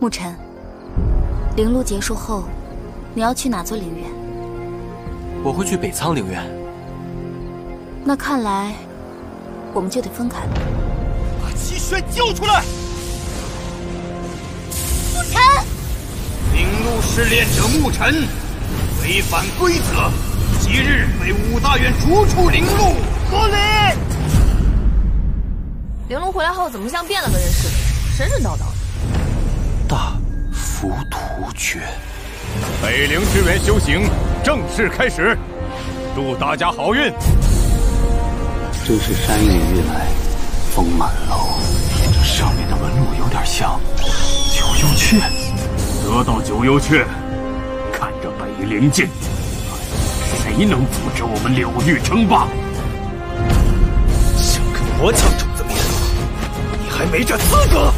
沐尘，灵路结束后，你要去哪座陵园？我会去北苍陵园。那看来，我们就得分开了。把七轩交出来！沐尘，灵路试炼者沐尘，违反规则，即日被武大院逐出灵路。多礼。玲珑回来后怎么像变了个人似的，神神叨叨的。大浮屠诀，北陵之源修行正式开始，祝大家好运。真是山雨欲来风满楼。这上面的纹路有点像九幽雀。得到九幽雀，看着北陵剑，谁能阻止我们柳玉称霸？想跟我抢种子名额，你还没这资格！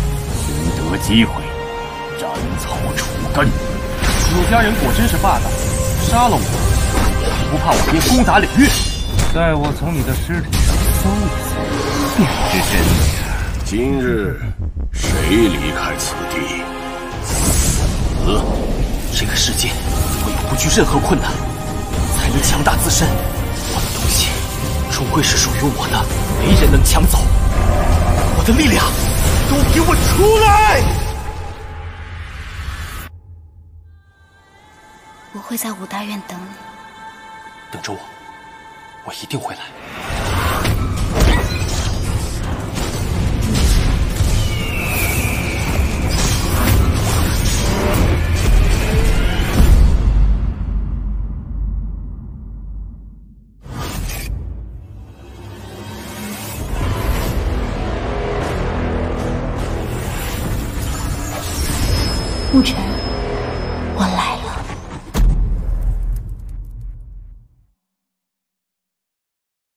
寻得机会，斩草除根。柳家人果真是霸道，杀了我，不怕我爹攻打领域？待我从你的尸体上搜一搜，便知真假。今日谁离开此地？死！这个世界唯有不惧任何困难，才能强大自身。我的东西终归是属于我的，没人能抢走。我的力量，都给我出来！我会在五大院等你。等着我，我一定会来。沐尘，我来。